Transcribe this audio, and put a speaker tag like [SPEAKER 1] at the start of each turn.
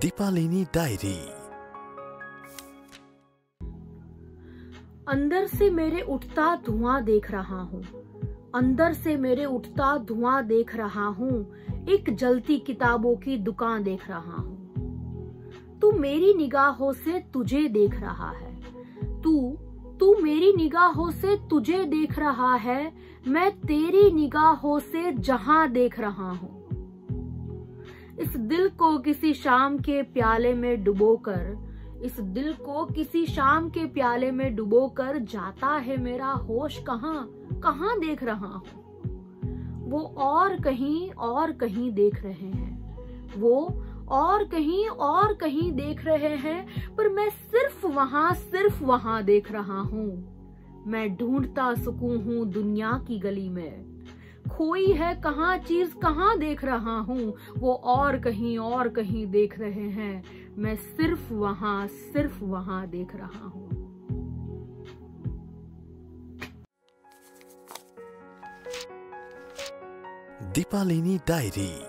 [SPEAKER 1] दीपालिनी diary.
[SPEAKER 2] अंदर से मेरे उठता धुआँ देख रहा हूँ। अंदर से मेरे उठता धुआँ देख रहा हूँ। एक जलती किताबों की दुकान देख रहा हूँ। तू मेरी निगाहों से तुझे देख रहा है। तू तू मेरी निगाहों से तुझे देख रहा है। मैं तेरी निगाहों से जहाँ देख रहा हूँ। इस दिल को किसी शाम के प्याले में डुबोकर, इस दिल को किसी शाम के प्याले में डुबोकर जाता है मेरा होश कहाँ कहाँ देख रहा हूँ? वो और कहीं और कहीं देख रहे हैं। वो और कहीं और कहीं देख रहे हैं, पर मैं सिर्फ़ वहाँ सिर्फ़ वहाँ देख रहा हूँ। मैं ढूंढता सुकून हूँ दुनिया की गली में। खोई है, कहाँ चीज़ कहाँ देख रहा हूँ, वो और कहीं और कहीं देख रहे हैं। मैं सिर्फ़ वहाँ सिर्फ़ वहाँ देख रहा हूँ।
[SPEAKER 1] दीपालिनी डायरी।